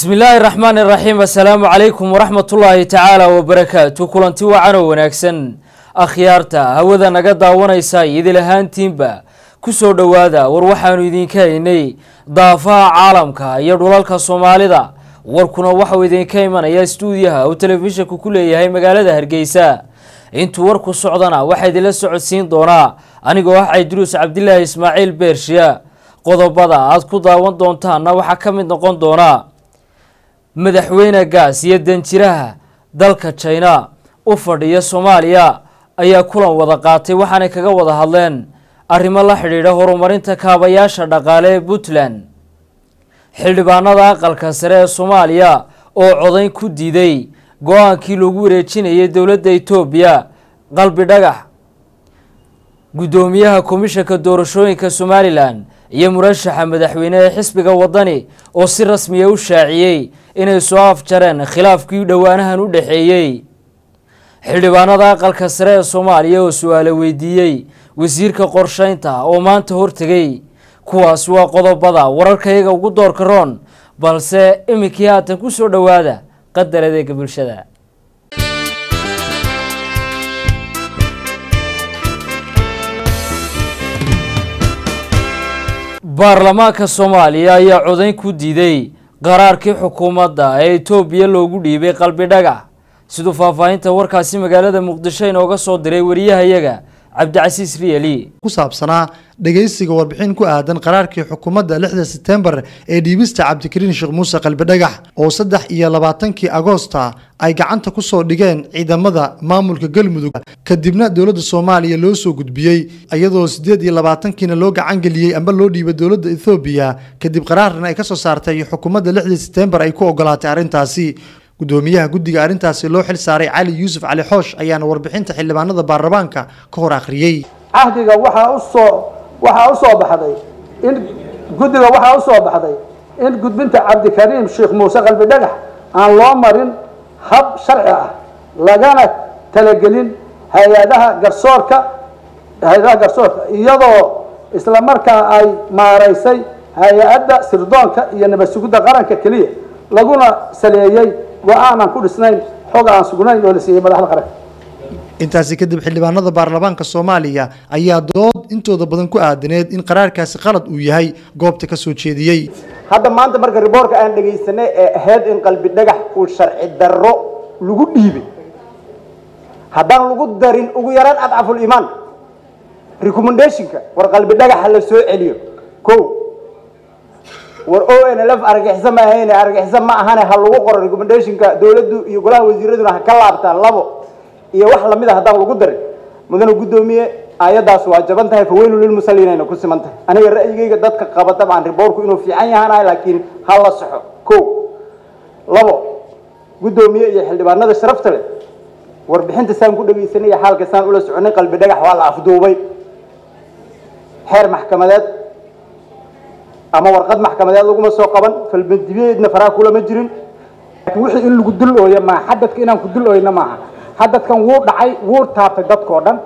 bismi illaahi raxmaan iraxiim assalaamu calaykum waraxmatullaahi tacaala wabarakaatu kulanti wacan oo wanaagsan. Akhyaarta hawada naga daawanaysa idil ahaantiinba ku soo dhowaada. War waxaanu idinka haynay daafaha caalamka iyo dhulalka soomaalida. Warkuna waxau idinka imanaya stuudiyaha uu telefishanku ku leeyahay magaalada hargeysa. Intuu warku socdana waxaa idinla socodsiin doonaa anigoo ah cayduruus cabdilaahi ismaaciil beershiya. Qodobada aad ku daawan doontaanna waxaa ka mid noqon doona madaxweyne gaas iyo danjiraha dalka jina u fadhiya soomaaliya ayaa kulan wada qaatay waxaanay kaga wada hadleen arrimo la xidhiidha horumarinta kaabayaasha dhaqaale ee puntland. Xildhibaanada aqalka sare ee soomaaliya oo codayn ku diiday go'aankii lagu wareejinayay dowladda etoobiya qalbi dhagax. Guddoomiyaha komishanka doorashooyinka somalilan iyo murashaxa madaxweyne ee xisbiga wadani oo si rasmiya u shaaciyey inay soo afjareen khilaafkii dhowaanahan u dhexeeyey xildhibaanada aqalka sare ee soomaaliya oo su'aalo weydiiyey wasiirka qorsheynta oo maanta hortegay kuwaas waa qodobada wararkayaga ugu doorka roon balse iminkii haatan ku soo dhowaada qadar adeega bulshada baarlamaanka soomaaliya ayaa codayn ku diiday qaraarkii xukuumadda ee etoobiya loogu dhiibay qalbi dhagax siduu faahfaahinta warkaasi magaalada muqdisho inooga soo diray wariyahayaga cabdicasiis riyeli ku saabsanaa dhegaysiga warbixin ku aadan qaraarkii xukuumadda lixda setembar ee dhiibista cabdikariin sheekh muuse qalbidhagax oo saddex iyo labaatankii agoosta ay gacanta ku soo dhigeen ciidamada maamulka galmudug kadibna dowladda soomaaliya loo soo gudbiyey iyadoo siddeed iyo labaatankiina loo gacangeliyey amba loo dhiibay dowladda ethoobiya kadib qaraarna ay ka soo saartay xukuumadda lixdii setembar ay ku ogolaatay arrintaasi gudoomiyaha guddiga arrintaasi loo xil saaray cali yuusuf cali xoosh ayaana warbixinta xildhibaanada baarlamaanka ka hor akhriyey cahdiga waxaa u soo waxaa u soo baxday in guddiga waxaa u soo baxday in gudbinta cabdikariim sheekh muuse qalbi dhagax aan loo marin hab sharci ah lagana talagelin hay'adaha garsoorka hay'adaha garsoorka iyadoo isla markaa ay maaraysay hay'adda sirdoonka iyo nabad sugidda qaranka keliya laguna saleeyey go'aan aan ku dhisnayn xog aan sugnayn oo la siiyey madaxda qaranka intaasi kadib xildhibaanada baarlamaanka soomaaliya ayaa dood intooda badan ku aadaneed in qaraarkaasi qalad uu yahay goobta ka soo jeediyey. Hadda maanta marka riboorka aan dhegaysanay ee ahayd in qalbi dhagax uu sharci darro lagu dhiibay haddaan lagu darin ugu yaraan adcaful recommendationka war qalbi dhagaxa la soo celiyo. Ko war o n l f argaxiso ma ahayn argaxiso ma ahane ha lagu qoro recommendationka dowladdu iyo golaha wasiiraduna ha ka laabtaan labo iyo wax la mid a haddaan lagu darin. Mudane guddoomiye aayaddaas waa jaban tahay faweynu lilmusalliinayna ku siman tahay. Aniga ra'yigayga dadka qaba dabcan riboorku inuu fiican yahaanahay laakiin ha la saxo ko labo guddoomiye iyo xildhibaanada sharafta leh. Warbixinta saan ku dhegaysanay iyo xaalka saan ula soconay qalbi dhagax waa la afduubay. Xeer maxkamadeed ama warqad maxkamadeed laguma soo qaban. Falmadibiyeedna faraa kulama jirin. Laakiin wixii in lagu dul ooya maaha xadadka inaan ku dul ooyna maaha. Xadadkan wuu dhacay wuu taabtay dadkao dhan.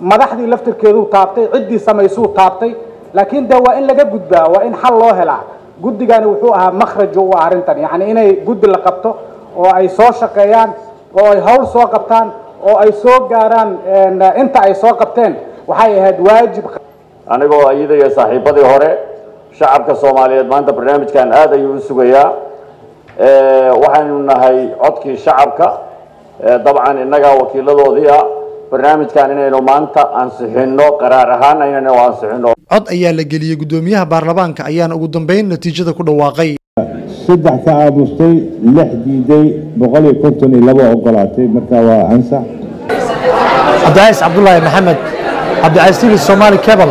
Madaxdii laftirkeeduu taabtay ciddii samaysuu taabtay. Laakiin de waa in laga gudbaa waa in xal loo helaa. Guddigani wuxuu ahaa makhraj u ah arrintan. Yacni inay guddi la qabto oo ay soo shaqeeyaan oo ay hawl soo qabtaan oo ay soo gaaraan inta ay soo qabteen waxay ahayd waajib. Anigoo iyadaiyo saaxiibadii hore shacabka soomaaliyeed maanta barnaamijkan aad ayuu u sugayaa. Waxaynu nahay codkii shacabka. Dabcan innagaa wakiiladoodii ah. Barnaamijkan inaynu maanta ansixino qaraar ahaan inaynu ansixino cod ayaa la geliyey guddoomiyaha baarlamaanka ayaana ugu dambeyn natiijada ku dhawaaqay. Saddex ka aamustay lix diiday boqol iyo konton iyo laba ogolaatay. Marka waa ansax cabdicaiis cabdulaahi maxamed cabdicaiis tv somaali cebal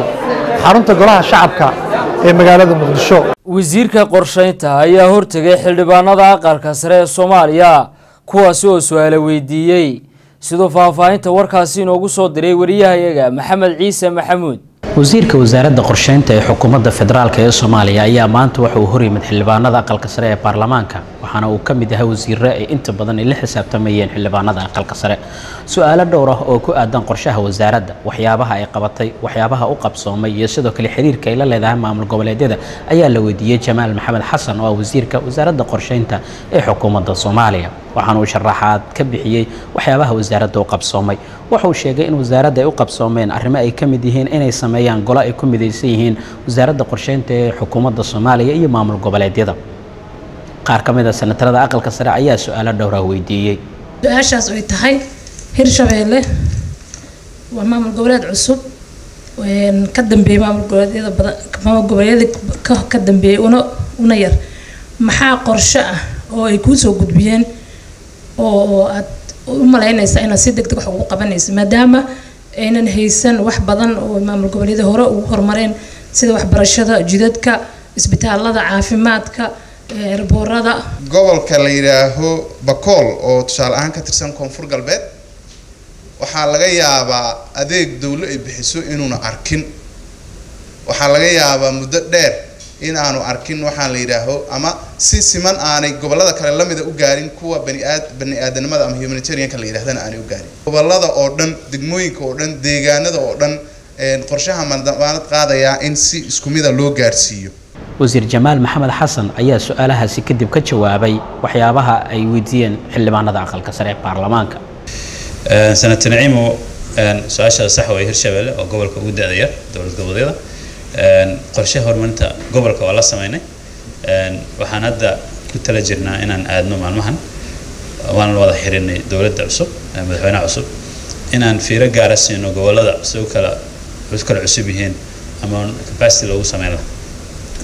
xarunta golaha shacabka ee magaalada muqdisho. Wasiirka qorsheynta ayaa hortegay xildhibaanada aqalka sare ee soomaaliya kuwaasi oo su'aalo weydiiyey. Siduu faahfaahinta warkaasi inoogu soo diray wariyahayaga maxamed ciise maxamuud wasiirka wasaaradda qorsheynta ee xukuumadda federaalk ee soomaaliya ayaa maanta waxa uu horyimid xildhibaanada aqalka sare ee baarlamaanka waxaana uu ka mid yahay wasiirre ay inta badan ay la xisaabtamayeen xildhibaanada aqalka sare. Su'aalo dhowr ah oo ku aadan qorshaha wasaaradda waxyaabaha ay qabatay waxyaabaha u qabsoomay iyo sidoo kale xiriirka ay la leedahay maamul goboleedyada ayaa la weydiiyey jamaal maxamed xasan oo ah wasiirka wasaaradda qorsheynta ee xukuumadda soomaaliya. Waxaana uu sharaxaad ka bixiyey waxyaabaha wasaaradda u qabsoomay. Wuxuu sheegay in wasaaradda ay u qabsoomeen arrimo ay ka mid yihiin inay sameeyaan golo ay ku midaysan yihiin wasaaradda qorsheynta ee xukuumadda soomaaliya iyo maamul goboleedyada. Qaar ka mid a senatarada aqalka sare ayaa su'aalo dhowrah weydiiyey. Su'aashaas ay tahay hirshabeelle waa maamul goboleed cusub ka dambeeyey maamul goboleedyada badan maamul goboleedyada ka dambeeyey una una yar. Maxaa qorshe ah oo ay kuu soo gudbiyeen oo aad u malaynaysa inaad si deg deg wax ugu qabanaysa maadaama aynan haysan wax badan oo maamul goboleedyada hore ugu horumareen sida waxbarashada jidadka isbitaalada caafimaadka erboorada gobolka la yidhaaho bakool oo tusaale ahaan ka tirsan koonfur galbeed waxaa laga yaabaa adeeg dawlo ay bixiso inuuna arkin. Waxaa laga yaabaa muddo dheer in aanu arkin waxaan la yidhaaho ama si siman aanay gobollada kale lamida u gaarin kuwa baniaad bani aadanimada ama humanitarianka la yidhahdana aanay u gaarin. Gobolada oo dhan degmooyinka oo dhan deegaanada oo dhan qorshaha madamaanad qaadayaa in si isku mida loo gaarsiiyo. Wasiir jamaal maxamed xasan ayaa su'aalahaasi kadib ka jawaabay waxyaabaha ay weydiiyeen xildhibaanada aqalka sare ee baarlamaanka. Senator naciimo su'aashaada sax waay hirshabelle oo gobolka ugu da-da yar dowlad goboleedyada qorshe horumarinta gobolka waa la sameynay. Waxaan hadda ku tala jirnaa inaan aadno maalmahan. Waan wada xirinay dowladda cusub madaxweynaha cusub. Inaan fiiro gaara siino gobollada u kala kala cusub yihiin ama capacity loogu sameyn laha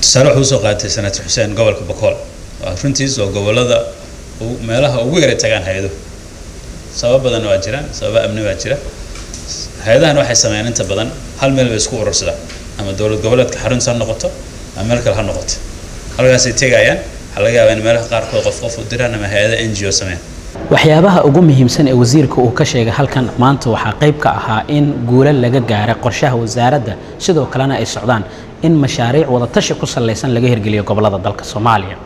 tusaale wuxuu u soo qaatay senator xuseen gobolka bakool runtiis oo gobollada meelaha ugu yara tagaan hay'ado. Sabab badan waa jiraan sababa amni waa jira. Hay'adahan waxay sameeyaan inta badan. Hal meel bay isku urursadaan ama dowlad goboleedka xarunta ha noqoto ama meel kale ha noqoto. Halkaasay tegayaan waxaa laga yaabaa in meelaha qaarkood qof qof u diraan ama hay'ada n g o sameeyaan waxyaabaha ugu muhiimsan ee wasiirka uu ka sheegay halkan maanta waxaa qayb ka ahaa in guulo laga gaaray qorshaha wasaaradda sidoo kalena ay socdaan in mashaariic wadatashi ku sallaysan laga hirgeliyo gobollada dalka soomaaliya.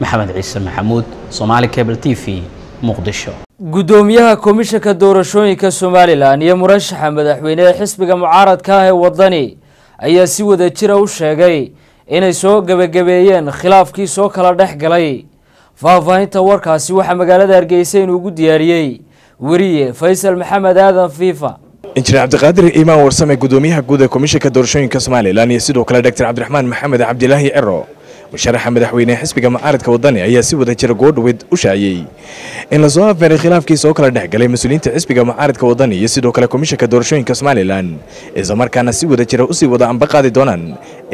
Maxamed ciise maxamuud somaali cable t v muqdisho. Guddoomiyaha komishanka doorashooyinka somalilan iyo murashaxa madaxweyne ee xisbiga mucaaradka ah ee wadani ayaa si wada jira u sheegay inay soo gebagabeeyeen khilaafkii soo kala dhex galay. Faahfaahinta warkaasi waxaa magaalada hargeysa inuu ugu diyaariyey weriye faysal maxamed aadan fiifa. Injineer cabdiqaadir iimaan warsame gudoomiyaha guud ee komishanka doorashooyinka somalilan iyo sidoo kale dr cabdiraxmaan maxamed cabdilaahi cero musharaxa madaxweyne xisbiga mucaaradka wadani ayaa si wada jira goodhaweyd u shaaciyey in la soo afmeeray khilaafkii soo kala dhex galay mas'uuliyiinta xisbiga mucaaradka wadani iyo sidoo kale komishanka doorashooyinka somalilan islamarkaana si wada jira u sii wada amba qaadi doonaan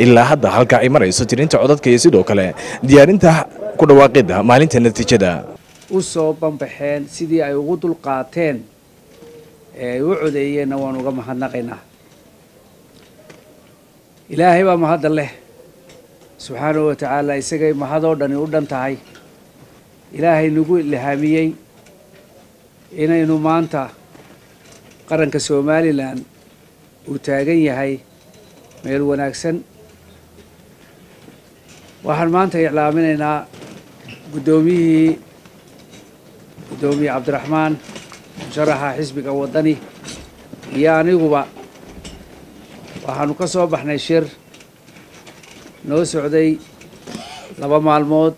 ilaa hadda halka ay marayso tirinta codadka iyo sidoo kale diyaarinta ku dhawaaqida maalinta natiijada. U soo banbaxeen sidii ay ugu dulqaateen ee ay u codeeyeenna waan uga mahadnaqaynaa. Ilaahay baa mahadda leh subxaanahu wa tacaala isagay mahadoo dhani u dhan tahay. Ilaahay nagu ilhaamiyey inaynu maanta qaranka somalilan uu taagan yahay meel wanaagsan. Waxaan maanta iclaaminaynaa guddoomiyihii guddoomiye cabdiraxmaan musharaxa xisbiga waddani iyo aniguba. Waxaanu ka soo baxnay shir noo socday laba maalmood.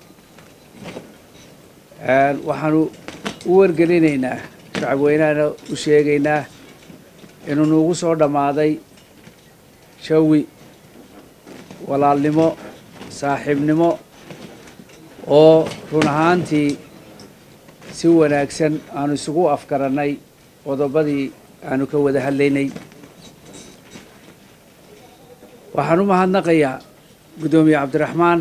Waxaanu u wargelinaynaa shacabweynahana u sheegaynaa inuu nuugu soo dhammaaday jawi walaalnimo saaxiibnimo oo run ahaantii si wanaagsan aanu isugu afgarannay qodobadii aanu ka wada hadlaynay. Waxaan u mahadnaqayaa guddoomiye cabdiraxmaan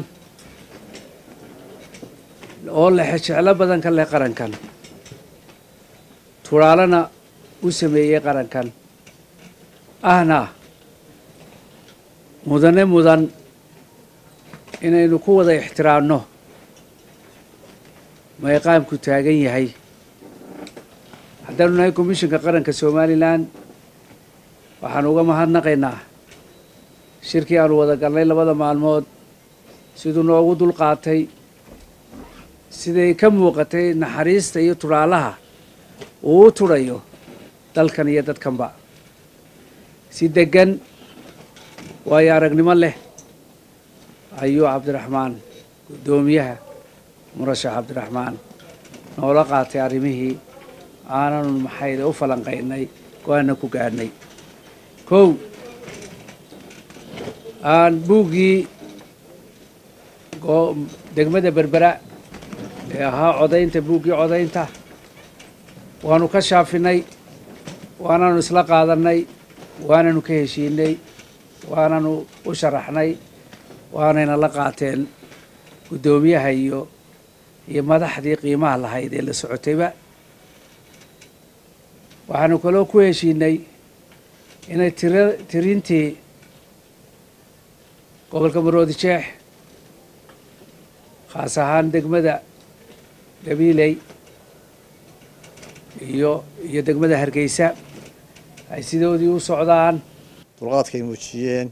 oo lexe jeclo badan ka leh qarankan. Turaalana u sameeyey qarankan. Ahna mudane mudan inaynu ku wada ixtiraamno. Mayqaamku taagan yahay? Haddaanu nahay komishinka qaranka somalilan waxaan uga mahadnaqaynaa shirkii aanu wada galnay labada maalmood siduu noogu dulqaatay siday ka muuqatay naxariista iyo turaalaha uu u tudhayo dalkan iyo dadkanba. Si deggan waayo aragnimo leh ayuu cabdiraxmaan guddoomiyaha murashax cabdiraxmaan noola qaatay arrimihii aananu maxayde u falanqaynay go'aana ku gaadhnay kow aan buuggii degmada berbera ee ahaa codaynta buuggii codaynta. Waanu ka shaafinay waananu isla qaadanay waananu ka heshiinay waananu u sharaxnay waanayna la qaateen guddoomiyaha iyo iyo madaxdii qiimaha lahayd ee la socotayba. Waxaanu kaloo ku heshiinay inay tirintii gobolka maroodi jeex khaas ahaan degmada gabiiley iyo iyo degmada hargeysa ay sidoodii u socdaan. Dulqaadkay muujiyeen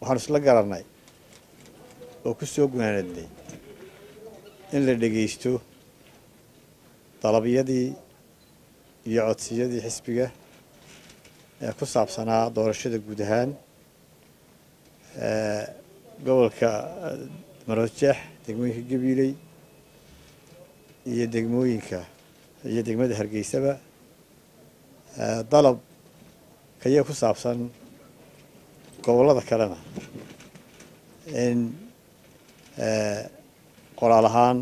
waxaanu isla garannay oo ku soo gunaanadnay in la dhegaysto dalabyadii iyo codsiyadii xisbiga ee ku saabsanaa doorashada guud ahaan gobolka maroodjeex degmooyinka gabiiley iyo degmooyinka iyo degmada hargeysaba dalab kaya ku saabsan gobollada kalena in qoraal ahaan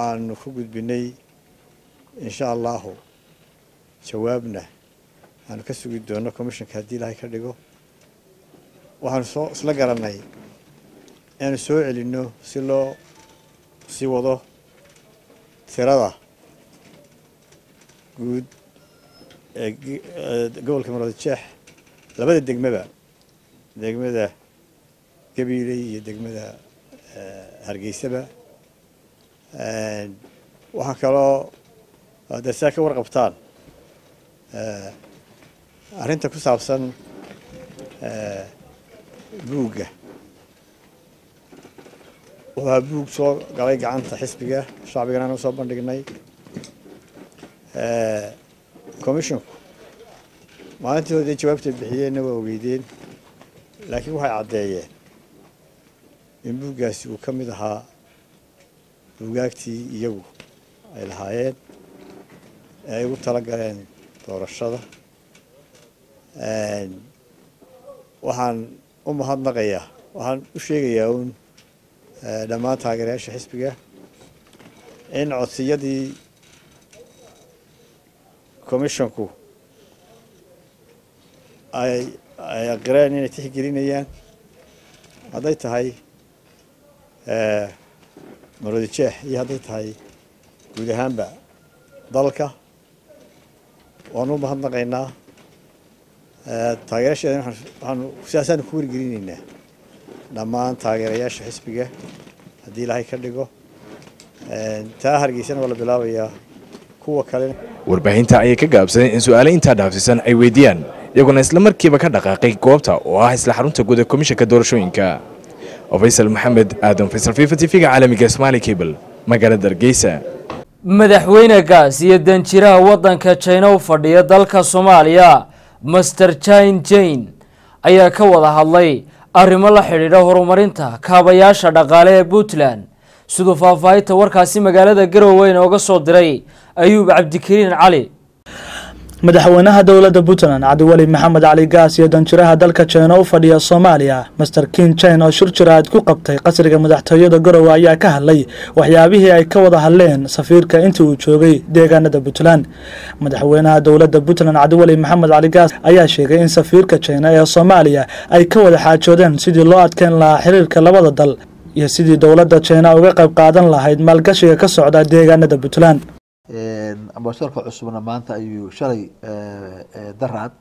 aanu ku gudbinay insha allahu jawaabna aanu ka sugi doono commissionka haddii ilaahay ka dhigo waxaanu soo isla garannay inaanu soo celinno si loo sii wado tirada guud ee gobolka maroodijeex labada degmaba degmada gabiiley iyo degmada hargeysaba waxaa kaloo dee saa ka warqabtaan arrinta ku saabsan buugga. Ahaa buug soo galay gacanta xisbiga shacbigana anu soo bandhignay. Commissionku maalintii hore dee jawaabtay bixiyeenna waa ogeydeen laakiin waxay caddeeyeen in buuggaasi uu ka mid ahaa buugaagtii iyagu ay lahaayeen ee ay ugu tala galeen doorashada waxaan u mahadnaqayaa waxaan u sheegayaa uun dhammaan taageerayaasha xisbiga. In codsiyadii commissionku ay ay aqireen inay tixgelinayaan hadday tahay maroodi jeex iyo hadday tahay guud ahaanba dalka waanu u mahadnaqaynaa taageerasheeda waxaanu sidaasaanu ku wargelinaynaa dhammaan taageerayaasha xisbiga haddii ilaahay ka dhigo. Taa hargeysana waa la bilaabayaa kuwa kale warbaahinta ayay ka gaabsadeen in su'aale intaa dhaafsiisan ay weydiiyaan iyaguna isla markiiba ka dhaqaaqay goobta oo ah isla xarunta guud ee komishanka doorashooyinka. Faysal maxamed aadan faysal fifa t v-ga caalamiga somaali cable magaalada hargeysa. Madaxweyne gaas iyo danjiraha waddanka jina u fadhiya dalka soomaaliya master jine jane ayaa ka wada hadlay arrimo la xidhiidha horumarinta kaabayaasha dhaqaale ee puntland. Siduu faahfaahinta warkaasi magaalada garowe inooga soo diray ayuub cabdikariin cali madaxweynaha dowladda puntland cabdiweli maxamed cali gaas iyo danjiraha dalka jina u fadhiya soomaaliya. Master kin jine oo shir jiraad ku qabtay qasriga madaxtooyada garowe ayaa ka hadlay waxyaabihii ay ka wada hadleen safiirka intii uu joogay deegaanada puntland. Madaxweynaha dowladda puntland cabdiweli maxamed cali gaas ayaa sheegay in safiirka jina ee soomaaliya ay ka wada xaajoodeen sidii loo adkeyn lahaa xiriirka labada dal iyo sidii dowladda jina uga qayb qaadan lahayd maalgashiga ka socda deegaanada puntland ambasadorka cusubna maanta ayuu shalay daraad.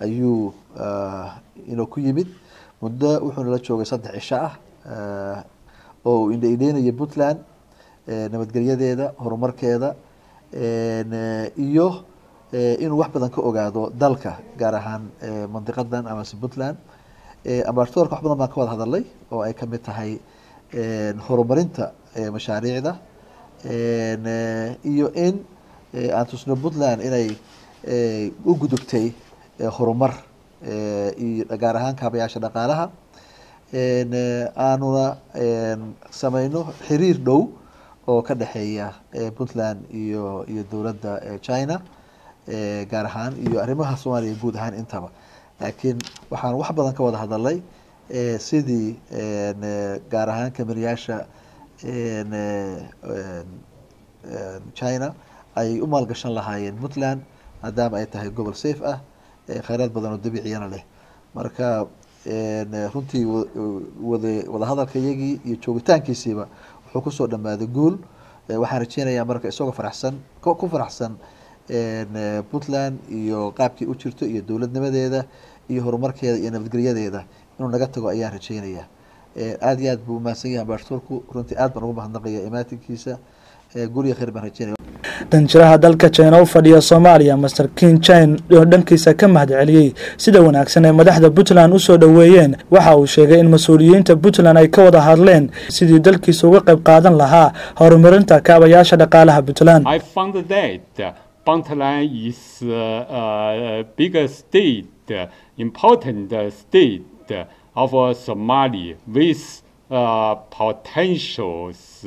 Ayuu inuu ku yimid. Muddo wuxuuna la joogay saddex cisho ah oo uu indhaidheynaya puntland nabadgelyadeeda horumarkeeda iyo inuu wax badan ka ogaado dalka gaar ahaan mandiqadan amase puntland. Ambasadorka wax badan baan ka wada hadalay oo ay ka mid tahay horumarinta mashaariicda iyo in aan tusno puntland inay u gudubtay horumar iyo gaar ahaan kaabayaasha dhaqaalaha. Aanuna sameyno xiriir dhow oo ka dhexeeya puntland iyo iyo dowladda china gaar ahaan iyo arrimaha soomaaliya guud ahaan intaba. Laakiin waxaan wax badan ka wada hadalay sidii gaar ahaan kameriyaasha china ay u maalgashan lahaayeen puntland maadaama ay tahay gobol safe ah kheyraad badan oo dabiiciyana leh. Marka runtii wada wadahadalka iyagii iyo joogitaankiisiiba wuxuu ku soo dhamaaday guul. Waxaan rajeynayaa marka isagoo faraxsan ku faraxsan puntland iyo qaabkii u jirto iyo dowladnimadeeda iyo horumarkeeda iyo nabadgelyadeeda inuu naga tago ayaan rajeynayaa aada iyo aad buu umahadsan yahay ambasadorku runtii aad baan ugu mahadnaqaya imaatinkiisa guriga khayr baan rajeynaya danjiraha dalka china u fadhiya soomaaliya master king chin oo dhankiisa ka mahad celiyey sida wanaagsan ay madaxda puntland u soo dhoweeyeen waxa uu sheegay in mas'uuliyiinta puntland ay ka wada hadleen sidii dalkiisa uga qayb qaadan lahaa horumarinta kaabayaasha dhaqaalaha puntland. Puntland uh, uh, uh, uh, of uh, Somalia with uh, potentials.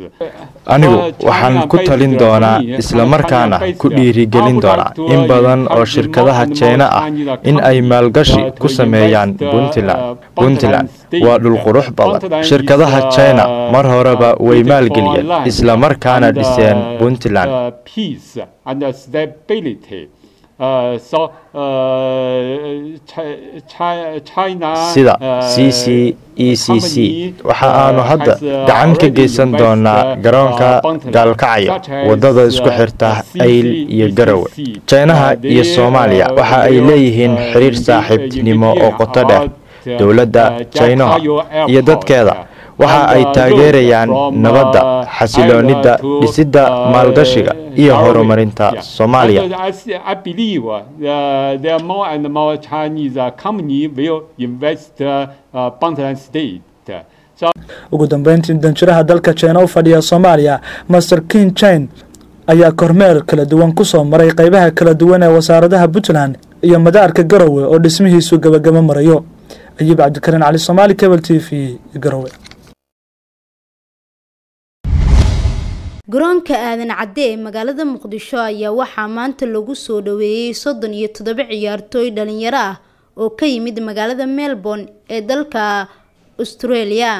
anigu waxaan ku talin doonaa islamarkaana ku dhiirigelin doonaa in badan oo shirkadaha jeena ah in ay maalgashi ku sameeyaan puntland. Puntland waa dhul qurux badan. Shirkadaha china mar horeba way maalgeliyeen islamarkaana dhiseen puntland sida c c e c c waxa aanu hadda gacan ka geysan doonaa garoonka gaalkacyo waddada isku xirta ayl iyo garowe. Iyo soomaaliya waxa ay leeyihiin xiriir saaxiibtinimo oo qoto dheer dowladda jaynaha iyo dadkeeda. Waxa ay taageerayaan nabadda xasiloonida dhisidda maalgashiga iyo horumarinta soomaaliya ugu dambeyntii danjiraha dalka china u fadhiya soomaaliya master king chin ayaa kormeer kala duwan ku soo maray qeybaha kala duwan ee wasaaradaha puntland iyo madaarka garowe oo dhismihiisu gabagabo marayo. Ayib cabdikariin cali somaali cable t v garowe garoonka aadan cadde ee magaalada muqdisho ayaa waxaa maanta lagu soo dhaweeyey soddon iyo toddoba ciyaartooy dhalinyaro ah oo ka yimid magaalada melbourne ee dalka australia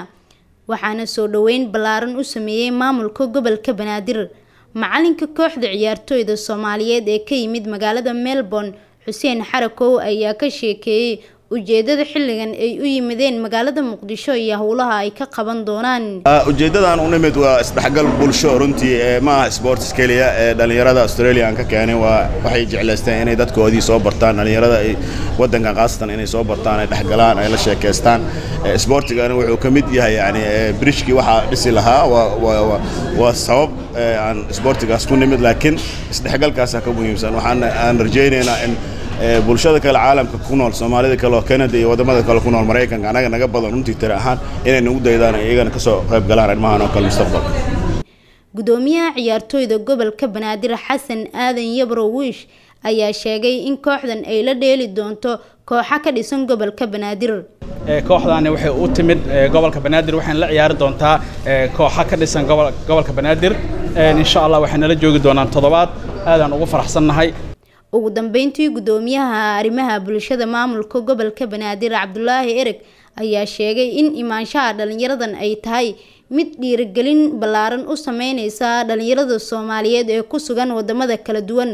waxaana soo dhaweyn ballaaran u sameeyey maamulka gobolka banaadir. Macalinka kooxda ciyaartooyda soomaaliyeed ee ka yimid magaalada melbourne xuseen xarakow ayaa ka sheekeeyey ujeedada xilligan ay u yimideen magaalada muqdisho iyo howlaha ay ka qaban doonaan. Ujeedadan u nimid waa isdhexgal bulsho runtii ma aha sports keliya ee dhallinyarada australia aan ka keenay waa waxay jeclaysteen inay dadkoodii soo bartaan dhallinyarada ay wadankan khaasatan inay soo bartaan ay dhexgalaan ay la sheekaystaan sportigana wuxuu ka mid yahay yani brishkii waxaa dhisi lahaa waa sabab aan sportigaas ku nimid laakiin isdhexgalkaasaa ka muhiimsan. Waxaan aan rajaynaynaa in bulshada kale caalamka ku nool soomaalida kale oo canada iyo waddamada kale ku nool maraykanka anaga naga badan runtii tiri ahaan inay nagu daydaan iyagana ka soo qayb galaan arrimahan oo kale mustaqbalka. Gudoomiyaha ciyaartooyda gobolka banaadir xasan aadan yabro wiish ayaa sheegay in kooxdan ay la dheeli doonto kooxa ka dhisan gobolka banaadir. Kooxdaani waxay u timid gobolka banaadir waxayna la ciyaari doontaa kooxa ka dhisan gobolka banaadir. Insha allah waxay nala joogi doonaan toddobaad. Aadaan ugu faraxsannahay ugu dambeyntii gudoomiyaha arrimaha bulshada maamulka gobolka banaadir cabdulaahi ereg ayaa sheegay in imaanshaha dhalinyaradan ay tahay mid dhiirigelin ballaaran u sameyneysa dhalinyarada soomaaliyeed ee ku sugan waddamada kala duwan.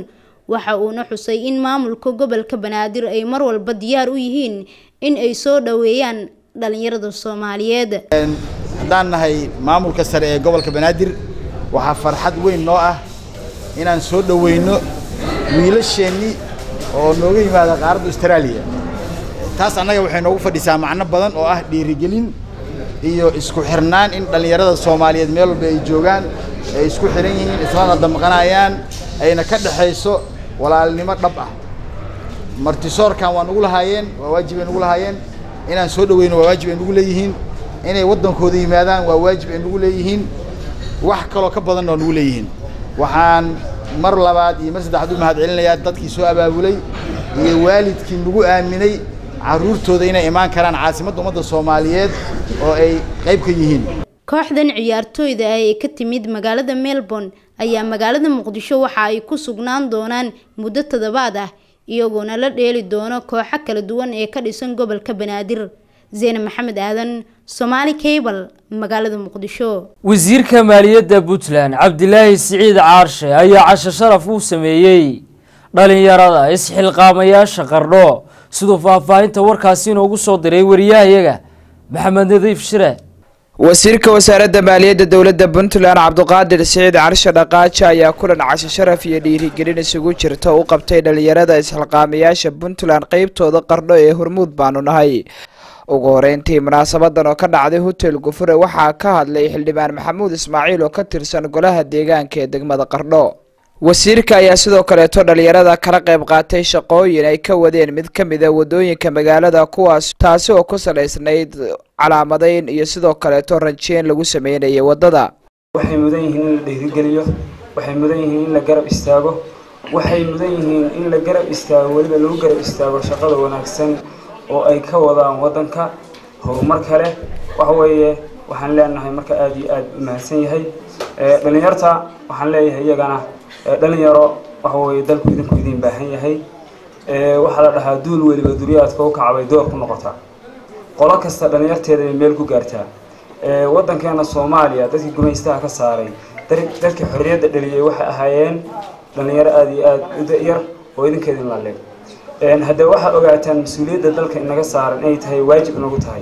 Waxa uuna xusay in maamulka gobolka banaadir ay mar walba diyaar u yihiin in ay soo dhoweeyaan dhalinyarada soomaaliyeed. Haddaan nahay maamulka sare ee gobolka banaadir waxaa farxad weyn noo ah inaan soo dhoweyno wiilasheennii oo nooga yimaada qaaradda austraaliya taas annaga waxay noogu fadhisaa macno badan oo ah dhiirigelin iyo isku xirnaan in dhallinyarada soomaaliyeed meel walba ay joogaan ay isku xiran yihiin islana damqanayaan ayna ka dhexayso walaalnimo dhab ah. Martisoorkan waa nugu lahaayeen waa waajib ay nugu lahaayeen. Inaan soo dhaweyno waa waajib ay nugu leeyihiin. Inay waddankooda yimaadaan waa waajib ay nugu leeyihiin. Wax kaloo ka badanna waa nugu leeyihiin. Waxaan mar labaad iyo mar saddexaad u mahad celinayaa dadkii soo abaabulay iyo waalidkii nagu aaminay carruurtooda inay imaan karaan caasimadda ummadda soomaaliyeed oo ay qayb ka yihiin. Kooxdan ciyaartooyda ah ee ka timid magaalada melbourne ayaa magaalada muqdisho waxa ay ku sugnaan doonaan muddo toddobaad ah iyagoona la dheeli doono kooxo kala duwan ee ka dhisan gobolka banaadir. Zeyne maxamed aadan somaali cable magaalada muqdisho. Wasiirka maaliyadda puntland cabdilaahi siciid caarshe ayaa casho sharaf u sameeyey. Dhalinyarada isxilqaamayaasha qardho siduu faahfaahinta warkaasi inoogu soo diray wariyahayaga maxamed nadiif shire. Wasiirka wasaaradda maaliyadda dowladda puntland cabduqaadir siciid carshe dhaqaajo ayaa kulan casho sharaf iyo dhiirigelin isugu jirta u qabtay dhalinyarada isxilqaamayaasha puntland qeybtooda qardho ee hormuud baanu nahay ugu horeyntii munaasabadan oo ka dhacday hotel gufure waxaa ka hadlay xildhibaan maxamuud ismaaciil oo ka tirsan golaha deegaanka ee degmada qardho. Wasiirka ayaa sidoo kaleeto dhalinyarada kala qayb qaatay shaqooyin ay ka wadeen mid ka mid a waddooyinka magaalada kuwaas taasi oo ku salaysnayd calaamadayn iyo sidoo kaleeto ranjeen lagu sameynayay waddada waxay mudan yihiin in la dhiirigeliyo waxay mudan yihiin in la garab istaago waxay mudan yihiin in la garab istaago weliba lagu garab istaago shaqada wanaagsan oo ay ka wadaan wadanka horumar kale. Waxa weeye waxaan leenahay marka aada iyo aada u yahay. Dhalinyarta waxaan leeyahay iyagana dhalinyaro waxa weeye dalku idinku idin baahan yahay. Waxaa la dhahaa duul weliba duriyaadka u kacbay door ku noqotaa qolo kasta dhalinyarteeda bay meel ku gaartaa. Wadankeena soomaaliya dadkii gumaystaha ka saaray dadkii xorriyadda dhaliyay waxay ahaayeen dhalinyaro aada iyo aada u da-yar oo idinkeedin laaleeg haddee waxaad ogaataan mas'uuliyadda dalka inaga saaran inay tahay waajib inagu tahay.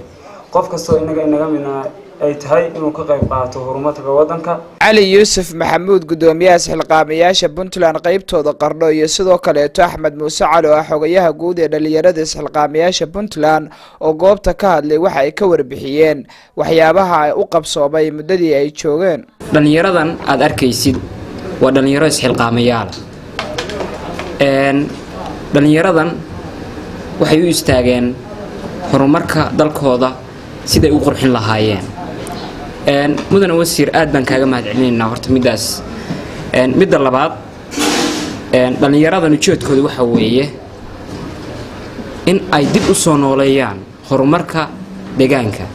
Qof kastoo inaga inaga midna ay tahay inuu ka qayb qaato horumarka wadanka cali yuusuf maxamuud gudoomiyaha isxilqaamayaasha puntland qeybtooda qardho iyo sidoo kaleeto axmed muuse cali oo ah xogayaha guud ee dhalinyarada isxilqaamayaasha puntland oo goobta ka hadlay waxa ay ka warbixiyeen waxyaabaha u qabsoomay muddadii ay joogeen. Dhalinyaradan aada arkaysid waa dhalinyaro isxilqaamayaal dhalinyaradan waxay u istaageen horumarka dalkooda siday u qurxin lahaayeen. Mudane wasiir aad baan kaaga mahad celinaynaa horta middaas. Midda labaad dhallinyaradan ujeedkooda waxa weeye in ay dib u soo nooleeyaan horumarka deegaanka.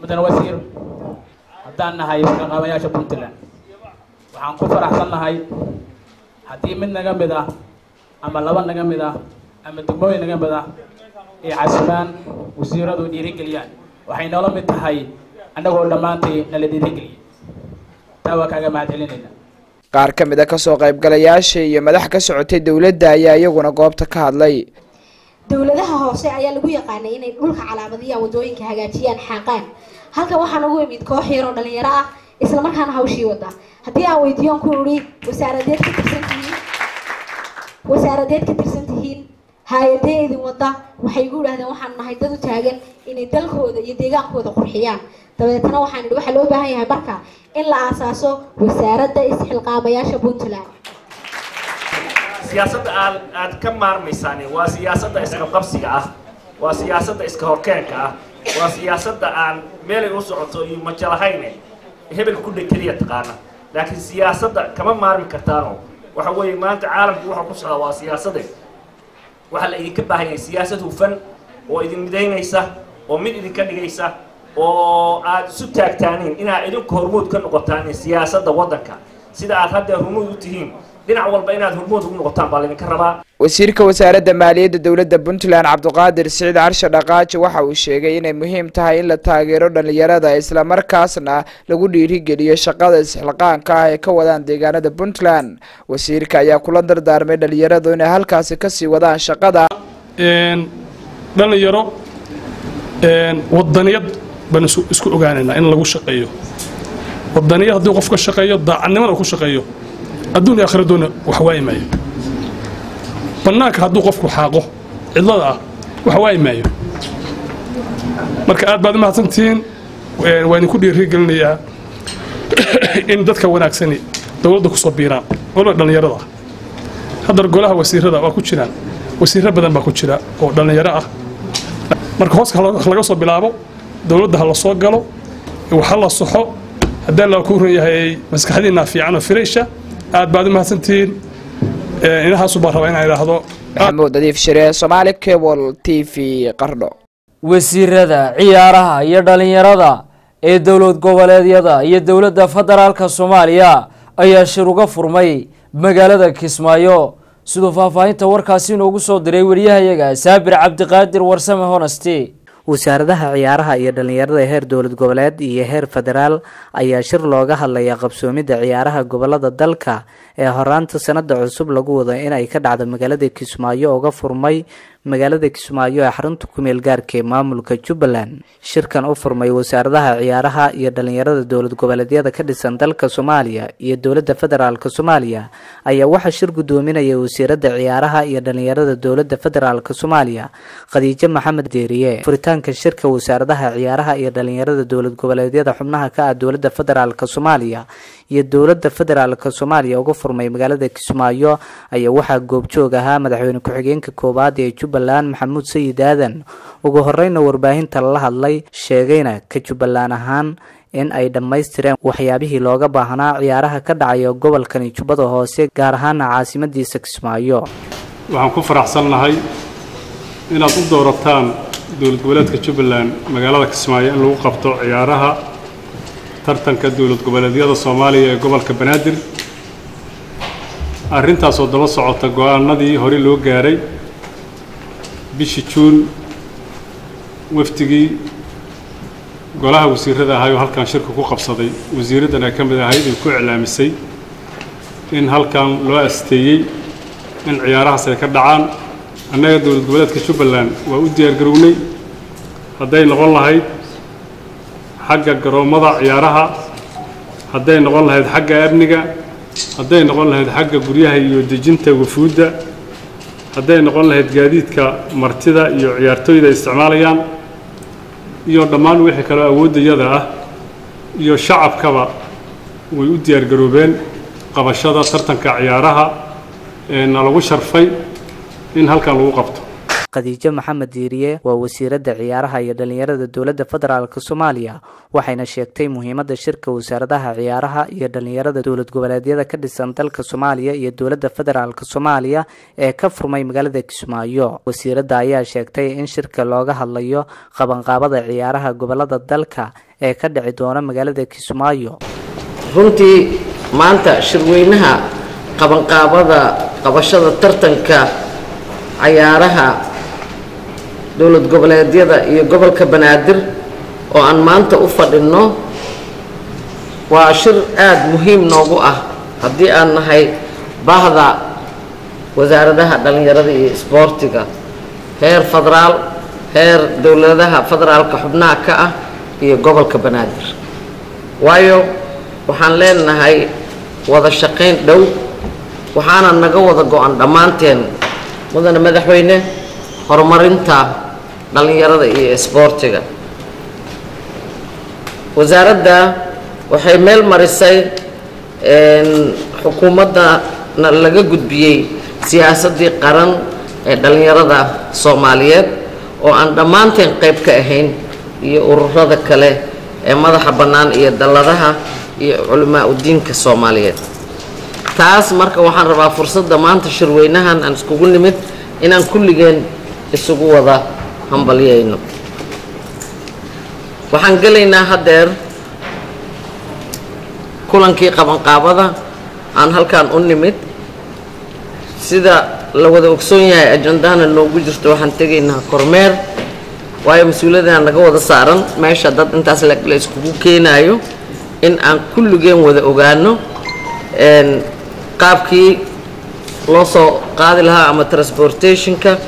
Mudane wasiir haddaan nahay isxilqaamayaasha puntland waxaan ku faraxsan nahay haddii mid naga mid ah ama laba naga mid ah ama degmooyin naga mid ah ay casimaan wasiiradu dhiirigeliyaan. Waxay noola mid tahay annagoo dhammaantay nala dhiirigeliya taa waa kaaga mahad celinayna qaar ka mid a ka soo qaybgalayaasha iyo madax ka socotay dowladda ayaa iyaguna goobta ka hadlay. Dowladaha hoose ayaa lagu yaqaanay inay dhulka calaamadiyaan waddooyinka hagaajiyaan xaaqaan. Halkan waxaan ugu imid koox yaroo dhalinyaro ah isla markaana hawshii wada. Haddii aan weydiiyoon ku idhi wasaaradeed ka tirsan tihiin wasaaradeed ka tirsan tihiin hay'adee idin wada waxay igu idhahdeen waxaan nahay dad u taagan inay dalkooda iyo deegaankooda qurxiyaan. Dabeetana waxaan idhi waxaa loo baahan yahay marka in la aasaaso wasaaradda isxilqaamayaasha puntland. Siyaasadda aad aad ka maarmaysaani waa siyaasadda isqabqabsiga ah waa siyaasadda iska horkeenka ah waa siyaasadda aan meelay u socoto iyo majalahayne hebel ku dhe keliya taqaana. Laakiin siyaasadda kama maarmi kartaano waxa weeye maanta caalamku waxa ku socda waa siyaasade waxaa la idinka baahan yahay siyaasad hufan oo idin midaynaysa oo mid idinka dhigaysa oo aad isu taagtaaniin inaad idinku hormuud ka noqotaan siyaasadda waddanka. Sida aad hadda hormuud u tihiin dhinac walba inaad hormuud ugu noqotaan baa laydinka rabaa. Wasiirka wasaaradda maaliyadda dowladda puntland cabduqaadir siciid carshe dhaqaajo waxa uu sheegay inay muhiim tahay in la taageero dhalinyarada islamarkaasna lagu dhiirigeliyo shaqada isxilqaanka ah ee ka wadaan deegaanada puntland. Wasiirka ayaa kula dardaarmay dhalinyaradu inay halkaasi ka sii wadaan shaqada. Dhalinyaro wadaniyad baan isku ogaanaynaa in lagu shaqeeyo. Wadaniya haddii qof ka shaqeeyo daacadnimada ku shaqeeyo adduun iyo akhiradoona wax waayi maayo bannaanka hadduu qofku xaaqo cidlada ah wax waayi maayo marka aad baad u mahadsantihiin waa idinku dhiirigelinayaa in dadka wanaagsani dowladda ku soo biiraan. Waliba dhallinyarada haddana golaha wasiirada waa ku jiraan wasiirro badan baa ku jira oo dhallinyaro ah. Marka hoos ha laga soo bilaabo dowladda ha la soo galo waxa la soxo haddii alla ku ran yahay maskaxdiina fiican oo fireysha aad baad u mahadsantihiin inahaasu baan rabaa inaan idhaahdo. Maxamuud adiif shire somaali cable t v qardho wasiirada ciyaaraha iyo dhalinyarada ee dowlad goboleedyada iyo dowladda federaalka soomaaliya ayaa shir uga furmay magaalada kismaayo. Siduu faahfaahinta warkaasi inoogu soo diray wariyahayaga saabir cabdiqaadir warsame honesti wasaaradaha ciyaaraha iyo dhalinyarada heer dowlad goboleed iyo heer federaal ayaa shir looga hadlaya qabsoomidda ciyaaraha gobollada dalka ee horaanta sanada cusub lagu wado in ay ka dhacdo magaalada kismaayo uga furmay magaalada kismaayo ee xarunta kumeel gaarka ee maamulka jubbaland. Shirkan u furmay wasaaradaha ciyaaraha iyo dhalinyarada dowlad goboleedyada ka dhisan dalka soomaaliya iyo dowladda federaalk soomaaliya ayaa waxaa shir gudoominaya wasiirada ciyaaraha iyo dhalinyarada dowladda federaalk soomaaliya khadiijo maxamed deeriye. Furitaanka shirka wasaaradaha ciyaaraha iyo dhalinyarada dowlad goboleedyada xubnaha ka ah dowladda federaalk soomaaliya iyo dowladda federaalk soomaaliya uga furmay magaalada kismaayo ayaa waxaa goobjoog ahaa madaxweyne ku-xigeenka koowaad ee jubbaland maxamuud sayid aadan. Ugu horeyna warbaahinta lala hadlay sheegayna ka jubbaland ahaan in ay dhammaystireen waxyaabihii looga baahnaa ciyaaraha ka dhacaya gobolkani jubbada hoose gaar ahaana caasimadiisa kismaayo. Waxaan ku faraxsannahay inaad u doorataan dowlad goboleedka jubbaland magaalada kismaayo in lagu qabto ciyaaraha tartanka dowlad goboleedyada soomaaliya ee gobolka banaadir. Arrintaasoo daba socota go'aanadii hore loo gaaray bishii juun wafdigii golaha wasiirada ahay oo halkan shirka ku qabsaday wasiiraddan ay ka mid ahayd ay ku iclaamisay in halkan loo asteeyey in ciyaarahaas ay ka dhacaan. Annaga dowlad goboleedka jubbaland waa u diyaargarownay. Hadday noqon lahayd xagga garoommada ciyaaraha hadday noqon lahayd xagga amniga hadday noqon lahayd xagga guryaha iyo dejinta wafuudda hadday noqon lahayd gaadiidka martida iyo ciyaartooyda ay isticmaalayaan iyo dhammaan wixii kaloo awooddayada ah iyo shacabkaba way u diyaargaroobeen qabashada tartanka ciyaaraha ee na lagu sharfay in halkan lagu qabto khadiijo maxamed diiriye waa wasiiradda ciyaaraha iyo dhalinyarada dowladda federaalk soomaaliya waxayna sheegtay muhiimadda shirka wasaaradaha ciyaaraha iyo dhalinyarada dowlad goboleedyada ka dhisan dalka soomaaliya iyo dowladda federaalk soomaaliya ee ka furmay magaalada kismaayo. Wasiiradda ayaa sheegtay in shirka looga hadlayo qabanqaabada ciyaaraha gobollada dalka ee ka dhici doona magaalada kismaayo. Runtii maanta shirweynaha qabanqaabada qabashada tartanka cayaaraha dowlad goboleedyada iyo gobolka banaadir oo aan maanta u fadhinno waa shir aada muhiim noogu ah. Haddii aan nahay bahda wasaaradaha dhallinyarada iyo isboortiga heer federaal heer dowladaha federaalka xubnaha ka ah iyo gobolka banaadir. Waayo waxaan leenahay wada shaqayn dhow waxaana naga wada go-an dhammaanteen mudane madaxweyne horumarinta dhallinyarada iyo isboortiga. Wasaaradda waxay meel marisay xukuumaddana laga gudbiyey siyaasaddii qaran ee dhallinyarada soomaaliyeed oo aan dhammaanteen qayb ka ahayn iyo ururada kale ee madaxa bannaan iyo dalladaha iyo culimaa udiinka soomaaliyeed. Taas marka waxaan rabaa fursadda maanta shirweynahan aan iskugu nimid inaan kulligeen isugu wada hambalyayno waxaan gelaynaa haddeer kulankii qabanqaabada aan halkan u nimid. Sida la wada ogsoon yahay ajandahana noogu jirto waxaan tegaynaa kormeer. Waayo mas'uuliyadana naga wada saaran meesha dad intaas la iskugu keenaayo in aan kulligeen wada ogaano. Qaabkii loo soo qaadi lahaa ama transportationka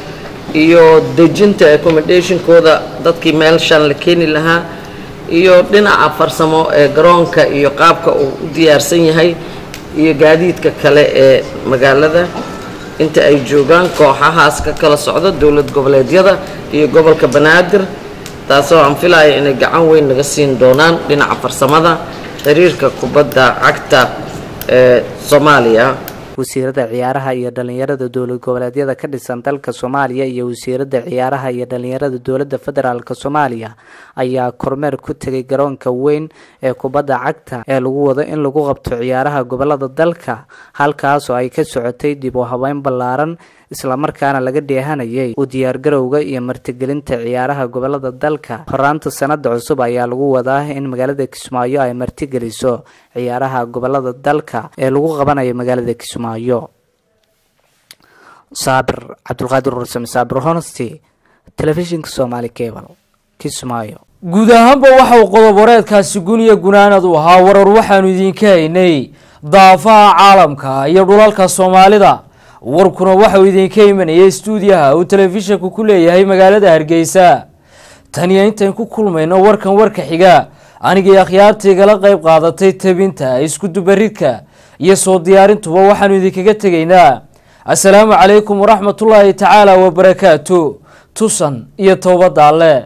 iyo dejinta accommodationkooda dadkii meelshaan la keeni lahaa iyo dhinaca farsamo ee garoonka iyo qaabka uu u diyaarsan yahay iyo gaadiidka kale ee magaalada. Inta ay joogaan kooxahaas ka kala socdo dowlad goboleedyada iyo gobolka banaadir taasoo aan filaya inay gacan weyn naga siin doonaan dhinaca farsamada xiriirka kubadda cagta ee soomaaliya wasiirada ciyaaraha iyo dhalinyarada dowlad goboleedyada ka dhisan dalka soomaaliya iyo wasiirada ciyaaraha iyo dhalinyarada dowladda federaalk soomaaliya ayaa kormeer ku tegay garoonka weyn ee kubadda cagta ee lagu wado in lagu qabto ciyaaraha gobollada dalka halkaas oo ay ka socotay dib u habeyn ballaaran islamarkaana laga dheehanayay u diyaargarowga iyo martigelinta ciyaaraha gobollada dalka. Horaanta sanada cusub ayaa lagu wadaa in magaalada kismaayo ay martigeliso ciyaaraha gobollada dalka ee lagu qabanayo magaalada kismaayo. Saabir cabdulqaadir ursame saabir honesty telefishinka soomaali cable kismaayo. Guud ahaanba waxa uu qodob wareedkaasi guniya gunaanad u ahaa warar waxaanu idinka haynay daafaha caalamka iyo dhulalka soomaalida warkuna waxauu idinka imanayay stuudiyaha uu telefishanku ku leeyahay magaalada hargeysa. Taniyo intayn ku kulmayno warkan warka xiga. Anigii akhyaartaygala qayb qaadatay tabinta iskudubaridka iyo soo diyaarintuba waxaanu idinkaga tegaynaa. Assalaamu calaykum waraxmatullaahi tacaala wabarakaatu tusan iyo towbadda alle